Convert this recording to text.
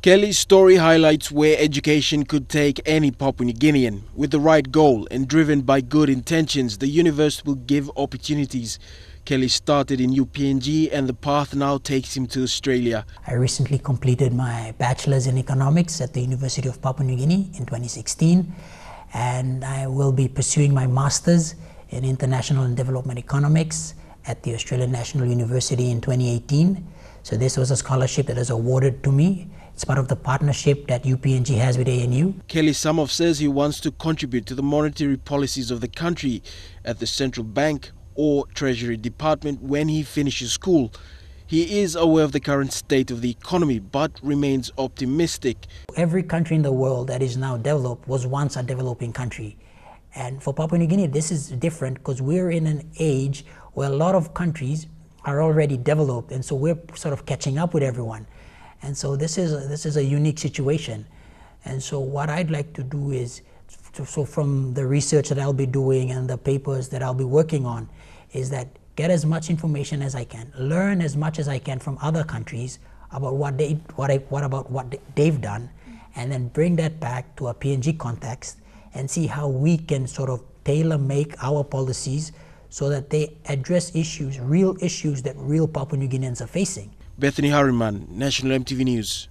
Kelly's story highlights where education could take any Papua New Guinean. With the right goal and driven by good intentions, the universe will give opportunities. Kelly started in UPNG and the path now takes him to Australia. I recently completed my bachelor's in economics at the University of Papua New Guinea in 2016 and I will be pursuing my master's in international and development economics at the Australian National University in 2018. So this was a scholarship that was awarded to me it's part of the partnership that UPNG has with ANU. Kelly Samof says he wants to contribute to the monetary policies of the country at the central bank or Treasury Department when he finishes school. He is aware of the current state of the economy but remains optimistic. Every country in the world that is now developed was once a developing country. And for Papua New Guinea, this is different because we're in an age where a lot of countries are already developed and so we're sort of catching up with everyone. And so this is a, this is a unique situation. And so what I'd like to do is, to, so from the research that I'll be doing and the papers that I'll be working on, is that get as much information as I can, learn as much as I can from other countries about what they, what, I, what about what they've done, and then bring that back to a PNG context and see how we can sort of tailor make our policies so that they address issues, real issues that real Papua New Guineans are facing. Bethany Harriman, National EMTV News.